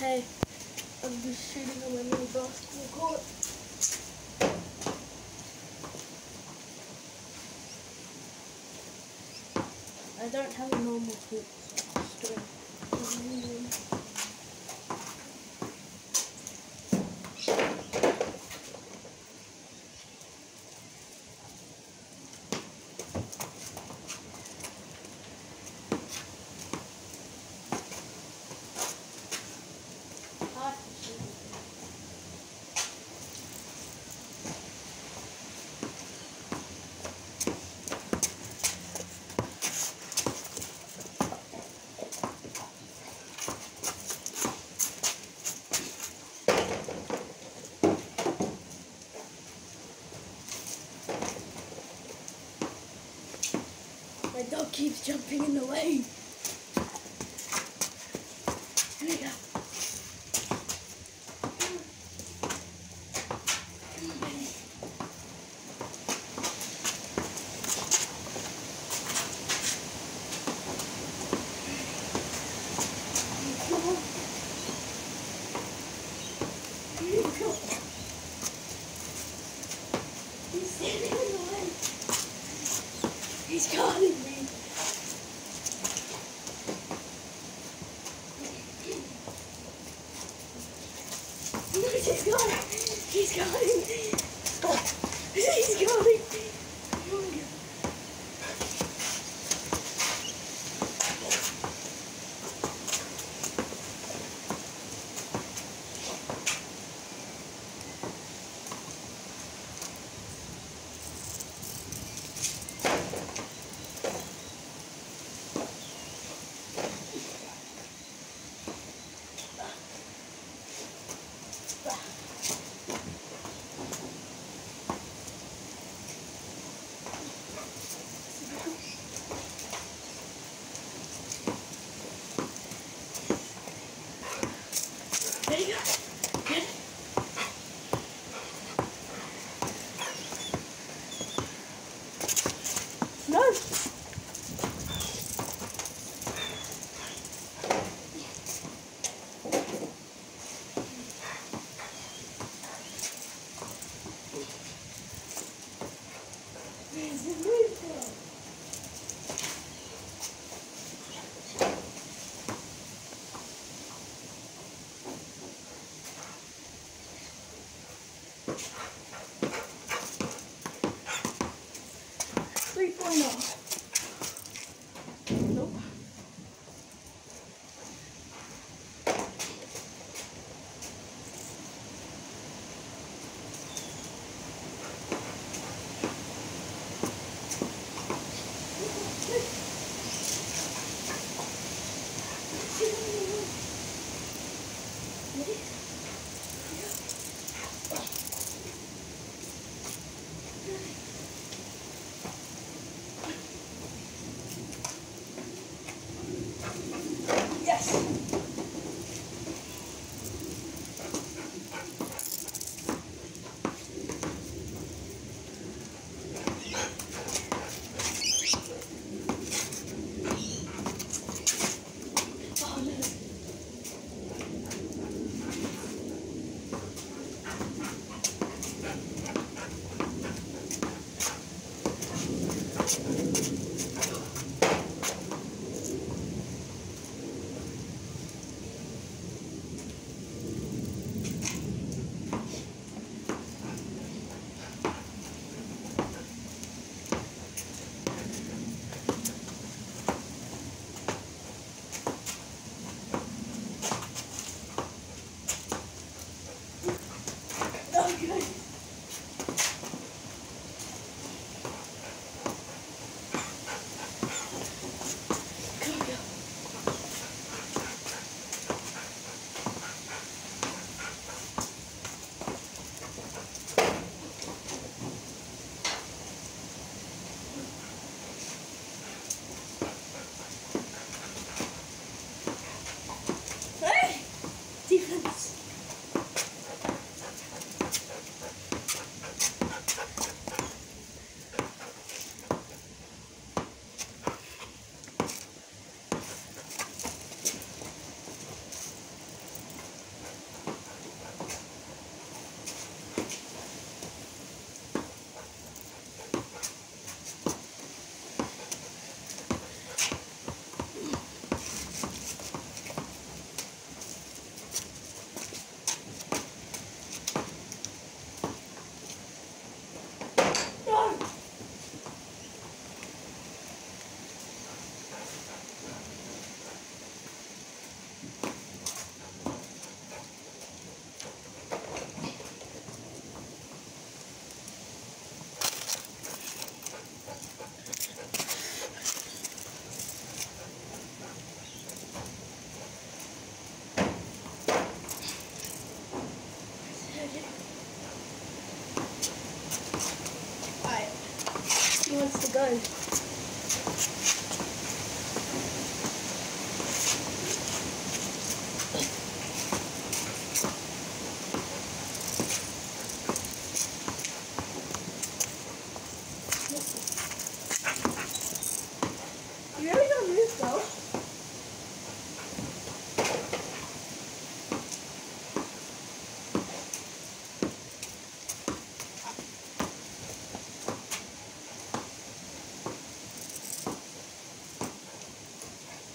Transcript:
Hey, I'm just shooting on my little basketball court. I don't have a normal court, so keeps jumping in the way. Here we go. He's standing in the way. He's calling me. 3.0. place to go.